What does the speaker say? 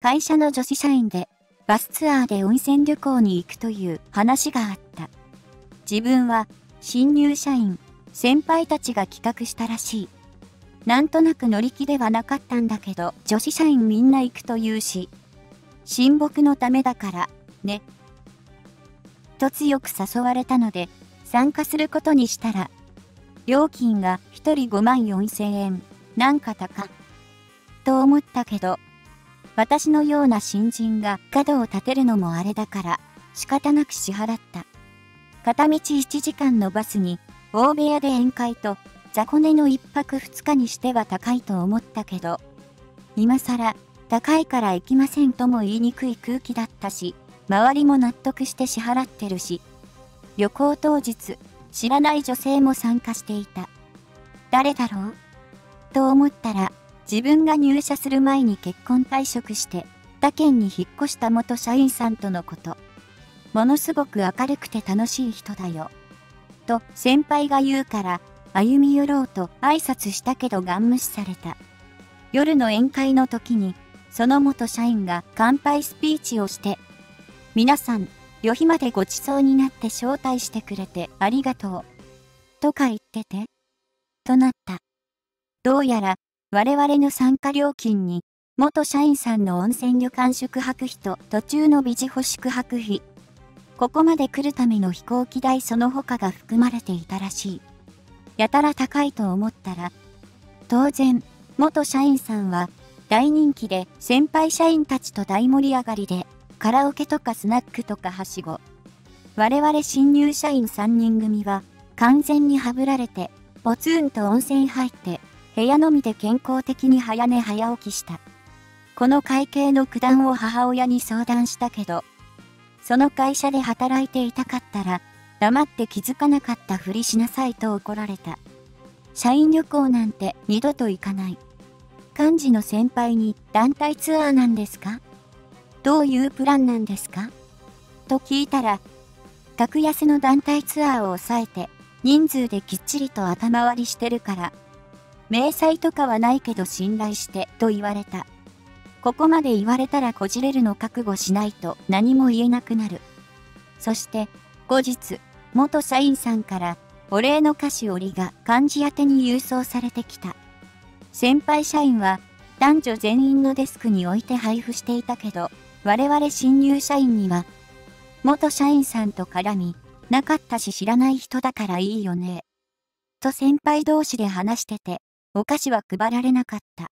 会社の女子社員でバスツアーで温泉旅行に行くという話があった。自分は新入社員、先輩たちが企画したらしい。なんとなく乗り気ではなかったんだけど、女子社員みんな行くと言うし、親睦のためだから、ね。と強く誘われたので、参加することにしたら、料金が1人5万4千円、なんか高。と思ったけど、私のような新人が角を立てるのもあれだから、仕方なく支払った。片道1時間のバスに、大部屋で宴会と、雑魚寝の1泊2日にしては高いと思ったけど、今更、高いから行きませんとも言いにくい空気だったし、周りも納得して支払ってるし、旅行当日、知らない女性も参加していた。誰だろう？と思ったら、自分が入社する前に結婚退職して、他県に引っ越した元社員さんとのこと。ものすごく明るくて楽しい人だよ。と先輩が言うから歩み寄ろうと挨拶したけどガン無視された。夜の宴会の時にその元社員が乾杯スピーチをして皆さん旅費までごちそうになって招待してくれてありがとう。とか言ってて。となった。どうやら我々の参加料金に元社員さんの温泉旅館宿泊費と途中のビジホ宿泊費ここまで来るための飛行機代その他が含まれていたらしい。やたら高いと思ったら、当然、元社員さんは大人気で先輩社員たちと大盛り上がりで、カラオケとかスナックとかはしご。我々新入社員3人組は完全にはぶられて、ポツンと温泉入って、部屋のみで健康的に早寝早起きした。この会計の九段を母親に相談したけど、その会社で働いていたかったら、黙って気づかなかったふりしなさいと怒られた。社員旅行なんて二度と行かない。幹事の先輩に団体ツアーなんですか？どういうプランなんですか？と聞いたら、格安の団体ツアーを抑えて、人数できっちりと頭割りしてるから、明細とかはないけど信頼してと言われた。ここまで言われたらこじれるの覚悟しないと何も言えなくなる。そして後日、元社員さんからお礼の菓子折りが漢字宛てに郵送されてきた。先輩社員は男女全員のデスクに置いて配布していたけど、我々新入社員には、元社員さんと絡み、なかったし知らない人だからいいよね。と先輩同士で話してて、お菓子は配られなかった。